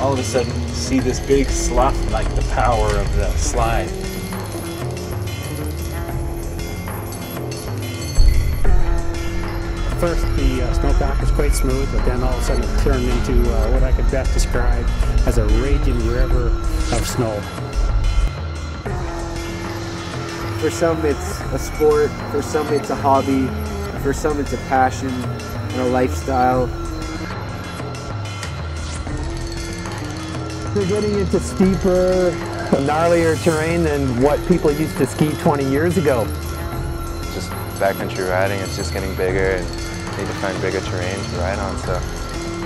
all of a sudden see this big slough, like the power of the slide. First, the uh, snowpack was quite smooth, but then all of a sudden it turned into uh, what I could best describe as a raging river of snow. For some, it's a sport. For some, it's a hobby. For some, it's a passion and a lifestyle. They're getting into steeper, gnarlier terrain than what people used to ski 20 years ago. Just backcountry riding, it's just getting bigger and you need to find bigger terrain to ride on. So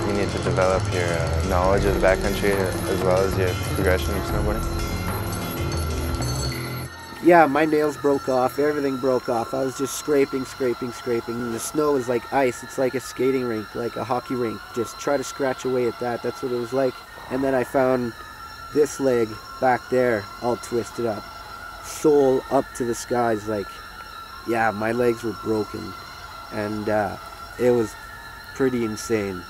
you need to develop your uh, knowledge of the backcountry as well as your progression of snowboarding. Yeah, my nails broke off. Everything broke off. I was just scraping, scraping, scraping. And the snow is like ice. It's like a skating rink, like a hockey rink. Just try to scratch away at that. That's what it was like. And then I found this leg back there all twisted up. Sole up to the skies. Like, yeah, my legs were broken. And uh, it was pretty insane.